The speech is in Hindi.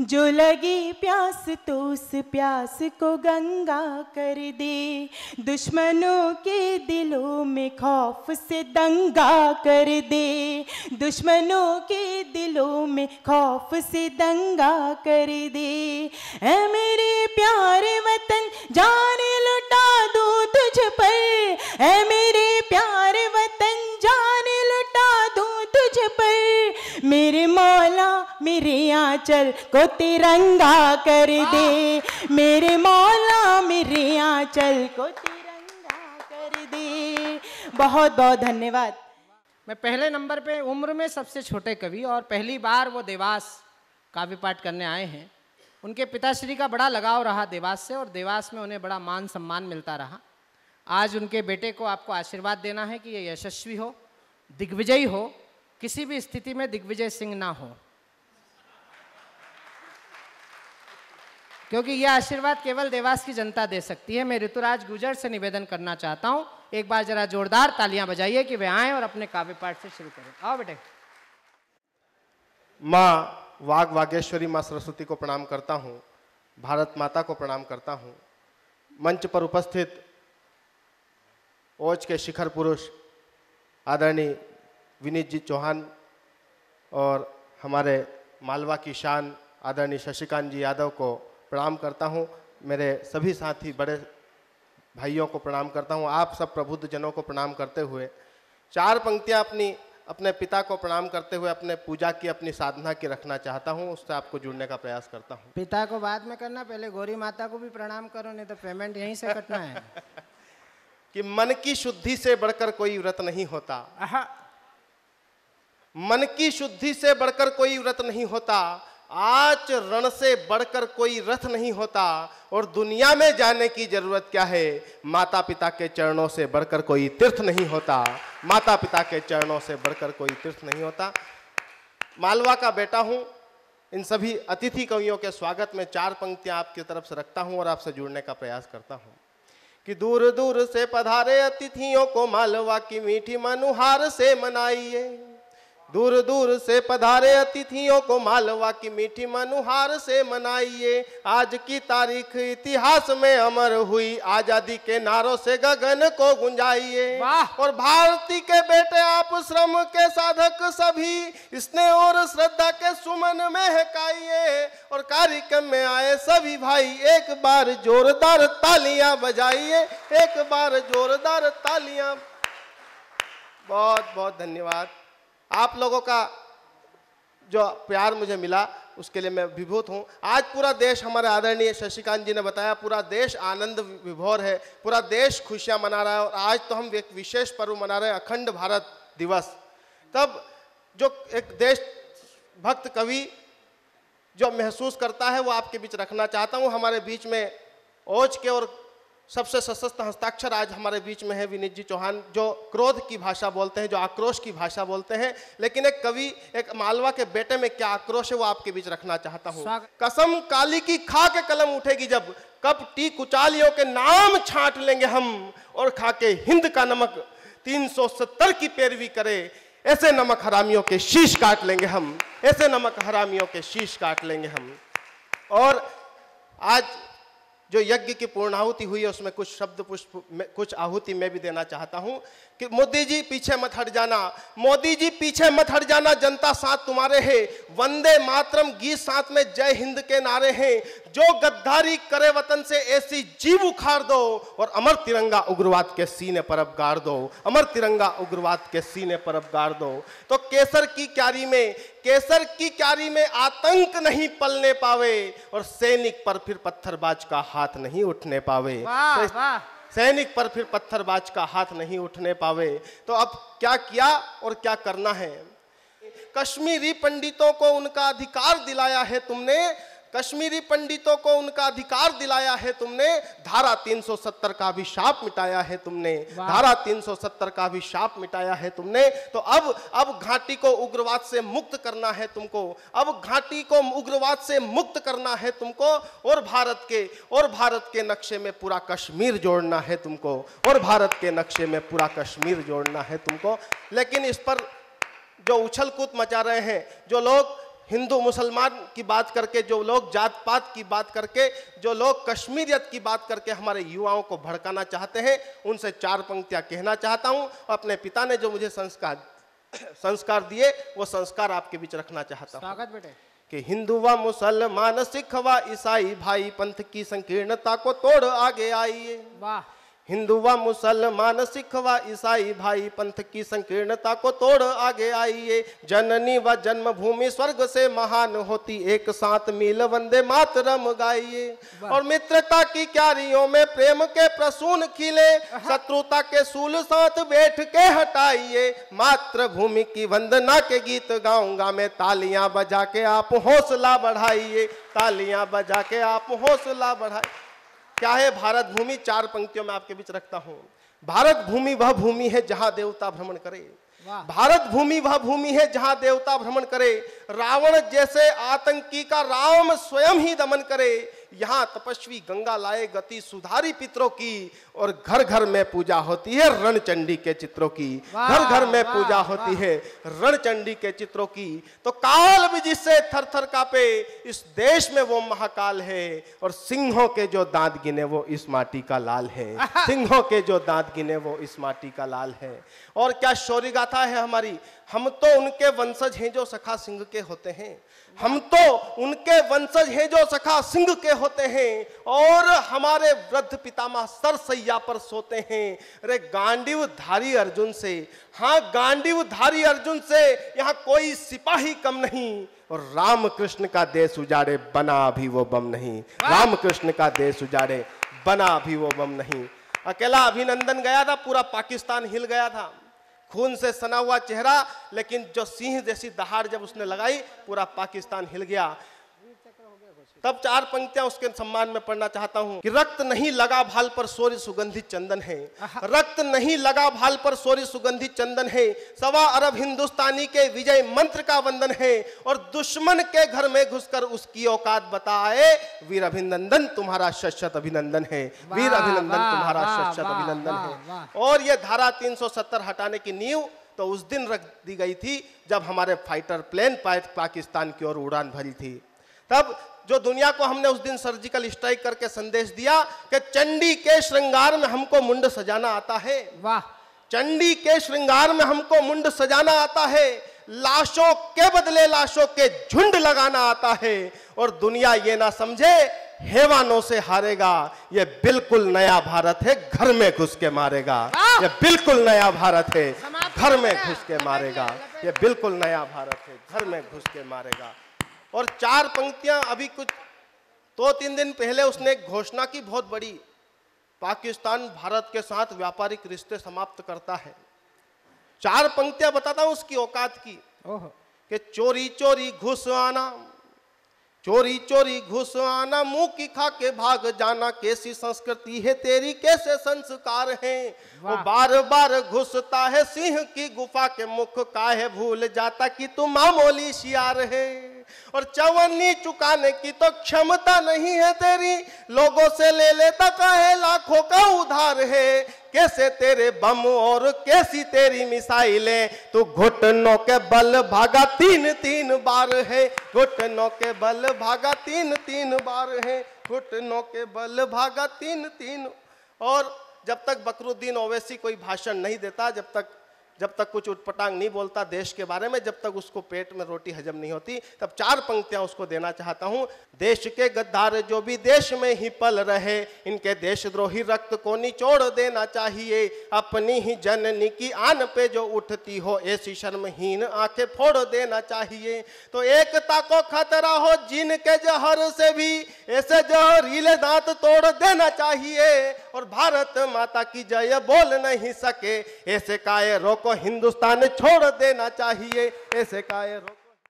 जो लगी प्यास तो उस प्यास को गंगा कर दे। दुश्मनों के दिलों में खौफ से दंगा कर दे। दुश्मनों के दिलों में खौफ से दंगा कर दे। ऐ मेरे आंचल को तिरंगा कर दे। मेरे मौला मेरे आंचल को तिरंगा कर दे। बहुत बहुत धन्यवाद। मैं पहले नंबर पे उम्र में सबसे छोटे कवि और पहली बार वो देवास काव्य पाठ करने आए हैं। उनके पिताश्री का बड़ा लगाव रहा देवास से और देवास में उन्हें बड़ा मान सम्मान मिलता रहा। आज उनके बेटे को आपको आशीर्वाद देना है कि ये यशस्वी हो, दिग्विजयी हो, किसी भी स्थिति में दिग्विजय सिंह ना हो। क्योंकि यह आशीर्वाद केवल देवास की जनता दे सकती है। मैं ऋतुराज गुजर से निवेदन करना चाहता हूँ। एक बार जरा जोरदार तालियाँ बजाइए कि वे आए और अपने काव्य पाठ से शुरू करें। आओ बेटे। माँ वाग वागेश्वरी माँ सरस्वती को प्रणाम करता हूँ। भारत माता को प्रणाम करता हूँ। मंच पर उपस्थित ओज के शिखर पुरुष, आदरणीय विनीत जी चौहान और हमारे मालवा की शान आदरणीय शशिकांत जी यादव को प्रणाम करता हूँ। मेरे सभी साथी बड़े भाइयों को प्रणाम करता हूँ। आप सब प्रबुद्ध जनों को प्रणाम करते हुए चार पंक्तियाँ अपनी अपने पिता को प्रणाम करते हुए अपने पूजा की अपनी साधना की रखना चाहता हूँ। उससे आपको जुड़ने का प्रयास करता हूँ। पिता को बाद में करना पहले गौरी माता को भी प्रणाम करो नहीं तो पेमेंट यहीं से कटना है। कि मन की शुद्धि से बढ़कर कोई व्रत नहीं होता। मन की शुद्धि से बढ़कर कोई व्रत नहीं होता। आज रण से बढ़कर कोई रथ नहीं होता और दुनिया में जाने की ज़रूरत क्या है? माता पिता के चरणों से बढ़कर कोई तीर्थ नहीं होता। माता पिता के चरणों से बढ़कर कोई तीर्थ नहीं होता। मालवा का बेटा हूँ। इन सभी अतिथि कवियों के स्वागत में चार पंक्तियाँ आपकी तरफ़ से रखता हूँ और आपसे जुड़ने का प्रयास करता हूँ। कि दूर दूर से पधारे अतिथियों को मालवा की मीठी मनुहार से मनाइए। दूर दूर से पधारे अतिथियों को मालवा की मीठी मनुहार से मनाइए। आज की तारीख इतिहास में अमर हुई। आज़ादी के नारों से गगन को गुंजाइए। और भारती के बेटे आप श्रम के साधक सभी स्नेह और श्रद्धा के सुमन में हकाइए। और कार्यक्रम में आए सभी भाई एक बार जोरदार तालियाँ बजाइए। एक बार जोरदार तालियाँ। बहुत बहुत धन्यवाद। आप लोगों का जो प्यार मुझे मिला, उसके लिए मैं विभूत हूँ। आज पूरा देश हमारे आदरणीय शशिकांत जी ने बताया, पूरा देश आनंद विभोर है, पूरा देश खुशियाँ मना रहा है और आज तो हम एक विशेष पर्व मना रहे हैं, अखंड भारत दिवस। तब जो एक देश भक्त कवि जो महसूस करता है, वो आपके बीच रखना चाहता हूँ। हमारे बीच में ओज के और सबसे सशस्त्र हस्ताक्षर आज हमारे बीच में है विनीत जी चौहान जो क्रोध की भाषा बोलते हैं जो आक्रोश की भाषा बोलते हैं। लेकिन एक कवि एक मालवा के बेटे में क्या आक्रोश है वो आपके बीच रखना चाहता हूँ। कसम काली की खा के कलम उठेगी जब कब टी कुचालियों के नाम छाट लेंगे हम और खा के हिंद का नमक 370 की पैरवी करे। ऐसे नमक हरामियों के शीश काट लेंगे हम ऐसे नमक हरामियों के शीश काट लेंगे हम। और आज जो यज्ञ की पूर्णाहुति हुई है, उसमें कुछ शब्द पुष्प कुछ आहुति मैं भी देना चाहता हूँ कि मोदी जी पीछे मत हट जाना। मोदी जी पीछे मत हट जाना, जनता साथ तुम्हारे है। वंदे मातरम, गीत साथ में जय हिंद के नारे हैं। जो गद्दारी करे वतन से, ऐसी जीव उखाड़ दो और अमर तिरंगा उग्रवाद के सीने पर अब गाड़ दो। अमर तिरंगा उग्रवाद के सीने पर अब गाड़ दो। तो केसर की क्यारी में, केसर की क्यारी में आतंक नहीं पलने पावे और सैनिक पर फिर पत्थरबाज का हाथ नहीं उठने पावे। सैनिक पर फिर पत्थरबाज का हाथ नहीं उठने पावे। तो अब क्या किया और क्या करना है? कश्मीरी पंडितों को उनका अधिकार दिलाया है तुमने। कश्मीरी पंडितों को उनका अधिकार दिलाया है तुमने धारा 370 का भी शाप मिटाया है तुमने। धारा 370 का भी शाप मिटाया है तुमने तो अब अब घाटी को उग्रवाद से मुक्त करना है तुमको अब घाटी को उग्रवाद से मुक्त करना है तुमको और भारत के और भारत के नक्शे में पूरा कश्मीर जोड़ना है तुमको और भारत के नक्शे में पूरा कश्मीर जोड़ना है तुमको लेकिन इस पर जो उछल कूद मचा रहे हैं जो लोग हिंदू मुसलमान की बात करके जो लोग जात पात की बात करके जो लोग कश्मीरियत की बात करके हमारे युवाओं को भड़काना चाहते हैं उनसे चार पंक्तियाँ कहना चाहता हूँ। अपने पिता ने जो मुझे संस्कार संस्कार दिए वो संस्कार आपके बीच रखना चाहता हूँ। स्वागत बेटे। कि हिंदू व मुसलमान सिख व ईसाई भाई पंथ की संकीर्णता को तोड़ आगे आइए। वाह। हिंदू व मुसलमान सिख व ईसाई भाई पंथ की संकीर्णता को तोड़ आगे आइए। जननी व जन्मभूमि स्वर्ग से महान होती एक साथ मिल वंदे मातरम गाइए। और मित्रता की क्यारियों में प्रेम के प्रसून खिले शत्रुता के सूल साथ बैठ के हटाइए। मातृभूमि की वंदना के गीत गाऊँगा मैं तालियाँ बजा के आप हौसला बढ़ाइए। तालियाँ बजा के आप हौसला बढ़ाइए। क्या है भारत भूमि? चार पंक्तियों में आपके बीच रखता हूँ। भारत भूमि वह भूमि है जहाँ देवता भ्रमण करे। भारत भूमि वह भूमि है जहाँ देवता भ्रमण करे। रावण जैसे आतंकी का राम स्वयं ही दमन करे। यहाँ तपस्वी गंगा लाए गति सुधारी पितरों की और घर घर में पूजा होती है रणचंडी के चित्रों की। घर घर में पूजा होती है रणचंडी के चित्रों की। तो काल भी जिससे थर थर कापे इस देश में वो महाकाल है और सिंहों के जो दांत गिने वो इस माटी का लाल है। सिंहों के जो दांत गिने वो इस माटी का लाल है। और क्या शौर्य गाथा है हमारी? हम तो उनके वंशज हैं जो सखा सिंह के होते हैं। हम तो उनके वंशज हैं जो सखा सिंह के होते हैं। और हमारे वृद्ध पितामह सरसैया पर सोते हैं। अरे गांडीव धारी अर्जुन से। हाँ गांडीव धारी अर्जुन से यहाँ कोई सिपाही कम नहीं। और रामकृष्ण का देश उजाड़े, बना भी वो बम नहीं। रामकृष्ण का देश उजाड़े, बना भी वो बम नहीं। अकेला अभिनंदन गया था, पूरा पाकिस्तान हिल गया था। खून से सना हुआ चेहरा, लेकिन जो सिंह जैसी दहाड़ जब उसने लगाई, पूरा पाकिस्तान हिल गया। तब चार पंक्तियाँ उसके सम्मान में पढ़ना चाहता हूँ कि रक्त नहीं लगा भाल पर सोरी सुगंधित चंदन है। रक्त नहीं लगा भाल पर सोरी सुगंधित चंदन है। सवा अरब हिंदुस्तानी के विजय मंत्र का वंदन है और दुश्मन के घर में घुसकर उसकी औकात बताए। वीर अभिनंदन तुम्हारा शत अभिनंदन है। वीर अभिनंदन तुम्हारा वाह, शत अभिनंदन है। और ये धारा 370 हटाने की नींव तो उस दिन रख दी गई थी जब हमारे फाइटर प्लेन पाकिस्तान की ओर उड़ान भरी थी। तब जो दुनिया को हमने उस दिन सर्जिकल स्ट्राइक करके संदेश दिया कि चंडी के श्रृंगार में हमको मुंड सजाना आता है। वाह। चंडी के श्रृंगार में हमको मुंड सजाना आता है। लाशों के बदले लाशों के झुंड लगाना आता है। और दुनिया ये ना समझे हेवानों से हारेगा। ये बिल्कुल नया भारत है घर में घुस के मारेगा। ये बिल्कुल नया भारत है घर में घुस के मारेगा। ये बिल्कुल नया भारत है घर में घुस के मारेगा। और चार पंक्तियाँ अभी कुछ दो तीन दिन पहले उसने एक घोषणा की बहुत बड़ी। पाकिस्तान भारत के साथ व्यापारिक रिश्ते समाप्त करता है। चार पंक्तियाँ बताता हूँ उसकी औकात की। कि चोरी चोरी घुस आना चोरी चोरी घुस आना मुँह की खा के भाग जाना कैसी संस्कृति है तेरी कैसे संस्कार हैं? वो बार बार घुसता है सिंह की गुफा के मुख काहे भूल जाता कि तू मामूली शियार है। और चवन्नी चुकाने की तो क्षमता नहीं है तेरी। लोगों से ले लेता काहे? लाखों का उधार है। कैसे तेरे बम और कैसी तेरी मिसाइलें? तू घुटनों के बल भागा तीन तीन बार है। घुटनों के बल भागा तीन तीन बार है। घुटनों के बल भागा तीन तीन। और जब तक बकरुद्दीन ओवैसी कोई भाषण नहीं देता, जब तक जब तक कुछ उटपटांग नहीं बोलता देश के बारे में, जब तक उसको पेट में रोटी हजम नहीं होती, तब चार पंक्तियाँ उसको देना चाहता हूँ। देश के गद्दार जो भी देश में ही पल रहे, इनके देशद्रोही रक्त को निचोड़ देना चाहिए। अपनी ही जननी की आन पे जो उठती हो, ऐसी शर्महीन आँखें फोड़ देना चाहिए। तो एकता को खतरा हो जिनके जहर से भी, ऐसे जहरीले दांत तोड़ देना चाहिए। और भारत माता की जय बोल नहीं सके। ऐसे काय रोको हिंदुस्तान छोड़ देना चाहिए। ऐसे काय को